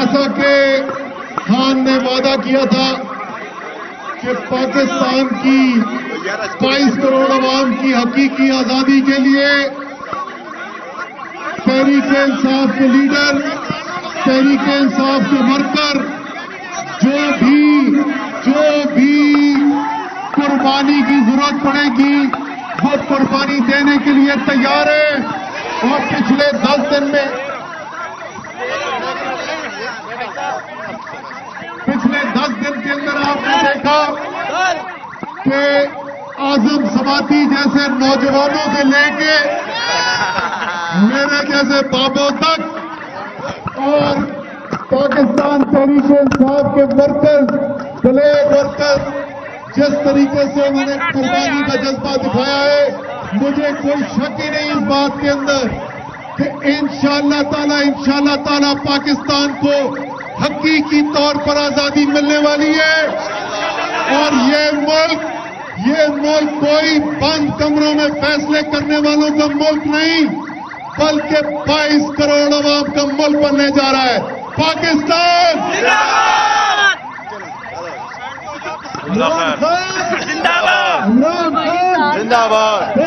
جیسا کہ خان نے وعدہ کیا تھا کہ پاکستان کی بائیس کروڑ عوام کی حقیقی آزادی کے لیے تحریک انصاف کے لیڈر تحریک انصاف کے ورکر، جو بھی جو بھی قربانی کی ضرورت پڑے گی، وہ قربانی دینے کے لیے تیار ہے اور پچھلے دس دن میں پچھلے دس دن کے اندر آپ نے دیکھا کہ آزم سماتی جیسے نوجوانوں سے لے کے میرے جیسے بابوں تک اور پاکستان تحریک انصاف کے ورکر بلیک ورکر جس طریقے سے انہوں نے قربانی کا جذبہ دکھایا ہے، مجھے کوئی شک ہی نہیں اس بات کے اندر کہ انشاءاللہ تعالی انشاءاللہ تعالی پاکستان کو حقیقی طور پر آزادی ملنے والی ہے۔ اور یہ ملک یہ ملک کوئی بند کمروں میں فیصلے کرنے والوں کا ملک نہیں بلکہ بائیس کروڑ عوام کا ملک بننے جا رہا ہے۔ پاکستان! زندہ باد! زندہ باد!